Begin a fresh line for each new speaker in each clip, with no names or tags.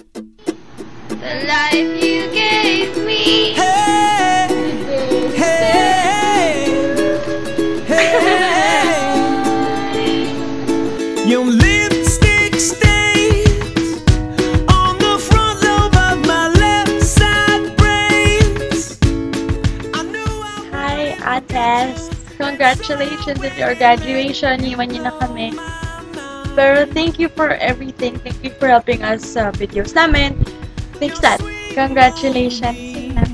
The life you gave me.
Hey, hey, hey. Your lipstick stains on the front lobe of my left side brains. I knew I
Hi, Ates. Congratulations on your graduation. Iwan niyo na kami. Pero thank you for everything. Thank you for helping us sa videos namin. Thanks, that. Congratulations.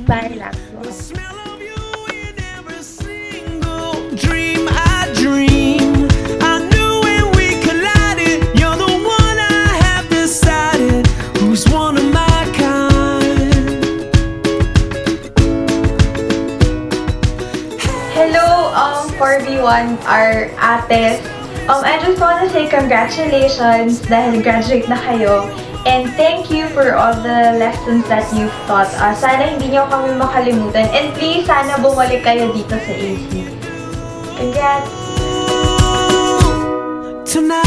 Bye lang.
smell of you in every single dream I dream. I knew when we collided, you're the one I have decided who's one of my kind.
Hello, um, 4v1, our ates. Um, I just want to say congratulations dahil graduate na kayo. And thank you for all the lessons that you've taught us. Sana hindi niyo kami makalimutan. And please, sana bumalik kayo dito sa AC. Congrats!
Tonight.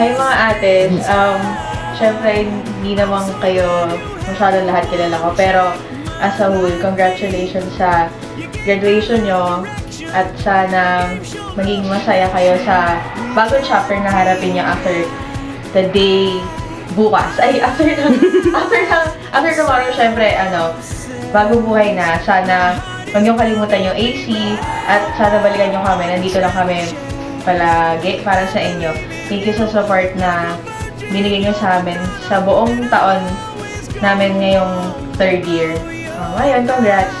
Hi mga ates. Um, syempre, hindi naman kayo masyado lahat kilala ko. Pero, as a whole, congratulations sa graduation nyo. At sana maging masaya kayo sa bagong chapter na harapin nyo after the day bukas. Ay, after ng, after ng, after tomorrow, syempre, ano, bagong buhay na. Sana huwag niyong kalimutan yung AC at sana balikan niyo kami. Nandito lang kami palagi para sa inyo. Thank you sa support na binigay niyo sa amin sa buong taon namin ngayong third year. Oh, ayun, congrats!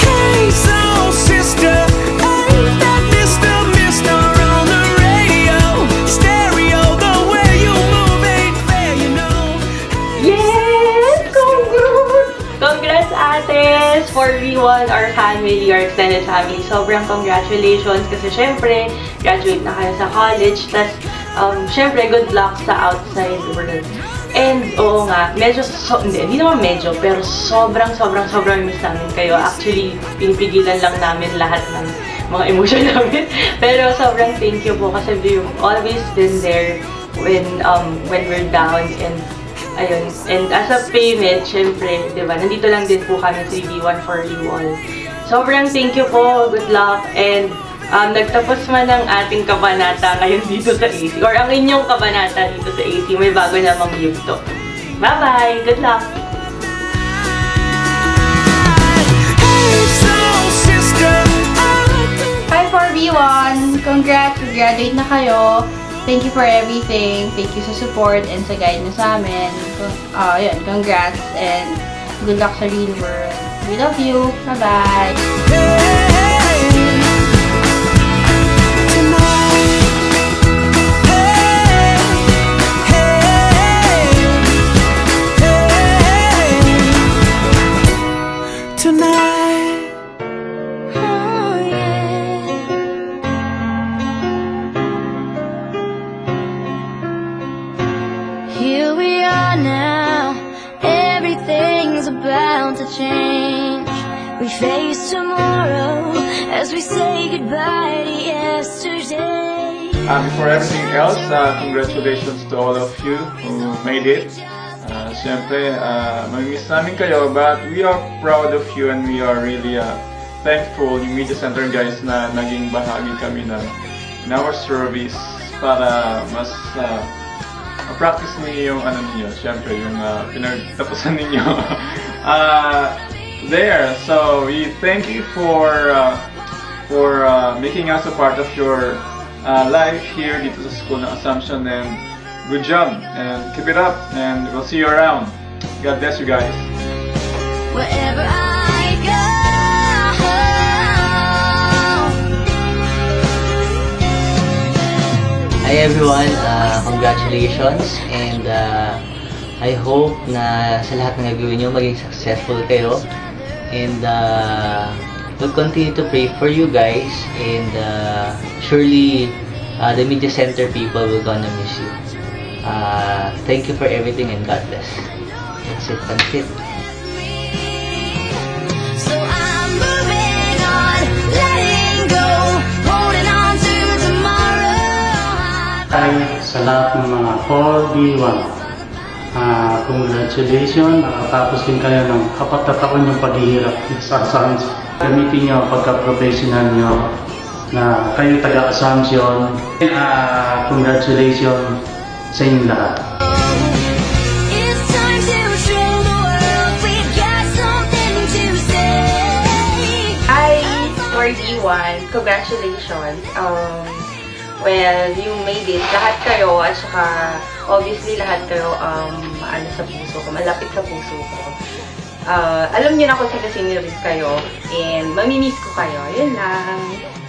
Hey, soul sister, ain't that Mr. Mister on the radio? Stereo, the way you move ain't fair, you know.
Yes! Congrats! Congrats, ates! For V1, our family, our extended family, sobrang congratulations kasi syempre, graduate na kayo sa college. Tapos, um, syempre, good luck sa outside world. And, oo nga, medyo, so, hindi, hindi naman medyo, pero sobrang, sobrang, sobrang miss namin kayo. Actually, pinipigilan lang namin lahat ng mga emotion namin. Pero sobrang thank you po kasi you've always been there when, um, when we're down and Ayun. And as a payment, syempre, di ba, nandito lang din po kami 3v1 for you all. Sobrang thank you po. Good luck. And um, nagtapos man ang ating kabanata ngayon dito sa AC. Or ang inyong kabanata dito sa AC. May bago namang yugto. Bye-bye! Good luck!
Hi, 4v1. Congrats. Graduate na kayo. Thank you for everything. Thank you sa support and sa guide niyo sa amin. Uh, yun, congrats and good luck sa real world. We love you. Bye-bye.
Here we are now. Everything's about to change. We face tomorrow as we say goodbye to yesterday.
Uh, before everything else, uh, congratulations to all of you who made it. Uh, Siyempre, uh, namin kayo, but we are proud of you and we are really uh, thankful yung Media Center guys na naging bahagi kami na in our service para mas uh, ma-practice niyo yung ano niyo, siyempre yung uh, pinagtapusan ninyo. uh, there, so we thank you for uh, for uh, making us a part of your uh, life here dito sa School ng Assumption and good job and keep it up and we'll see you around. God bless you guys.
Wherever I go.
Hi everyone, uh, congratulations and uh, I hope na sa lahat ng gagawin nyo maging successful kayo and uh, we'll continue to pray for you guys and uh, surely uh, the media center people will gonna miss you. Uh, thank you for everything and God bless. That's it, that's it.
Ay, sa lahat ng mga 4B1. Ah, congratulations, nakatapos din kayo ng apat na taon yung paghihirap sa Assange. Gamitin nyo ang pagka-professional nyo na kayo taga-Assumption. Ah, congratulations sa inyong lahat.
Hi, for D1, congratulations. Um, well, you made it. Lahat kayo, at saka, obviously, lahat kayo, um, ano sa puso ko, malapit sa puso ko. Uh, alam niyo na kung sino rin kayo, and mamimiss ko kayo. Yun lang.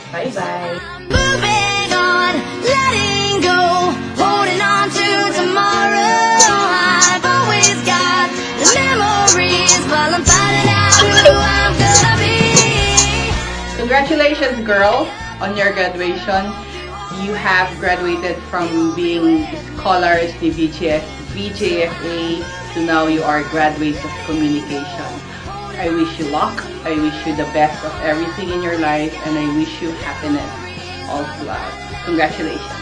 Bye-bye.
Moving on, letting go, holding on to tomorrow. I've always got the memories while I'm finding out who I'm gonna be.
Congratulations, girl, on your graduation. You have graduated from being scholars ni BGF, BJFA to now you are graduates of communication. I wish you luck. I wish you the best of everything in your life, and I wish you happiness all throughout. Congratulations.